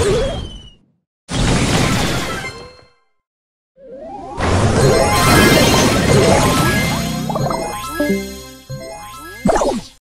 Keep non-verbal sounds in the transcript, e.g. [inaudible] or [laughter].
Ugh! [laughs]